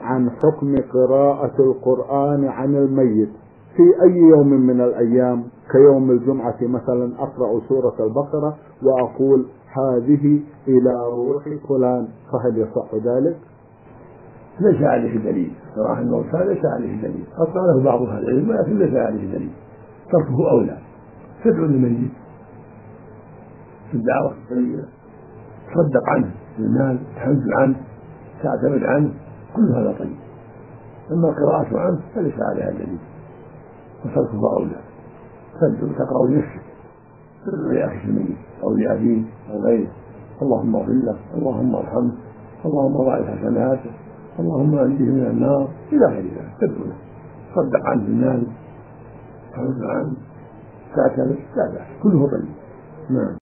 عن حكم قراءة القرآن عن الميت. في أي يوم من الأيام؟ كيوم الجمعة مثلا أقرأ سورة البقرة وأقول هذه إلى روح فلان فهل يصح ذلك؟ ليس عليه دليل. صراحة الموتى ليس عليه دليل. قد قاله بعض أهل العلم ولكن ليس عليه دليل. تركه أولى تدعو للميت. في الدعوة الطيبة. تصدق عنه. بالمال تحج عنه. تعتمد عنه. كل هذا طيب. أما القراءة عنه فليس عليها دليل. أولى تدعو تقرأ لنفسك. لأخيك الميت أو لأبيك أو غيره. اللهم اغفر له. اللهم ارحمه. اللهم ضاعف حسناته. اللهم أنجه من النار. إلى غير ذلك. تدعو له. تصدق عنه بالمال تحج عنه. تعتمد لا بأس. كله طيب. نعم.